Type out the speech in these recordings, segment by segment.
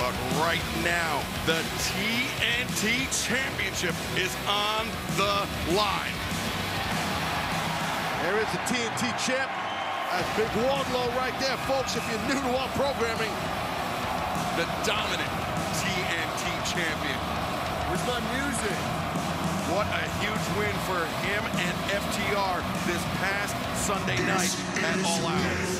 But right now, the TNT Championship is on the line. There is the TNT champ. That's Big Wardlow right there, folks. If you're new to our programming, The dominant TNT champion. where's my music? What a huge win for him and FTR this past Sunday night at All Out.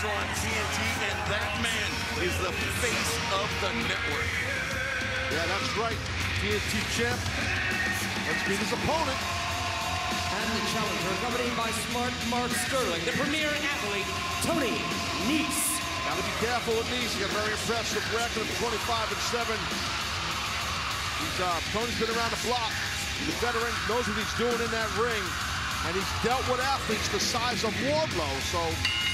9 on TNT, and that man is the face of the network. Yeah, that's right. TNT champ. Let's meet his opponent. And the challenger, accompanied by Smart Mark Sterling, the premier athlete, Tony Nese. Gotta be careful with these. He's got a very impressive record of 25 and 7. He's uh, Tony's been around the block. He's a veteran, knows what he's doing in that ring. And he's dealt with athletes the size of Wardlow, so He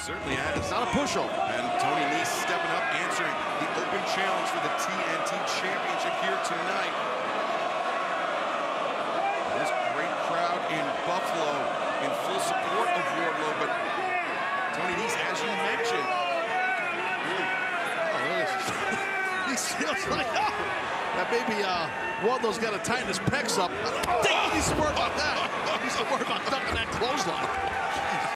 certainly has. it's not a pushover. And Tony Nese stepping up, answering the open challenge for the TNT Championship here tonight. This great crowd in Buffalo in full support of Wardlow, but Tony Nese, as you mentioned, he feels like, oh, that baby uh, Wardlow's got to tighten his pecs up. I don't think he needs to about that. He needs to about ducking that clothesline.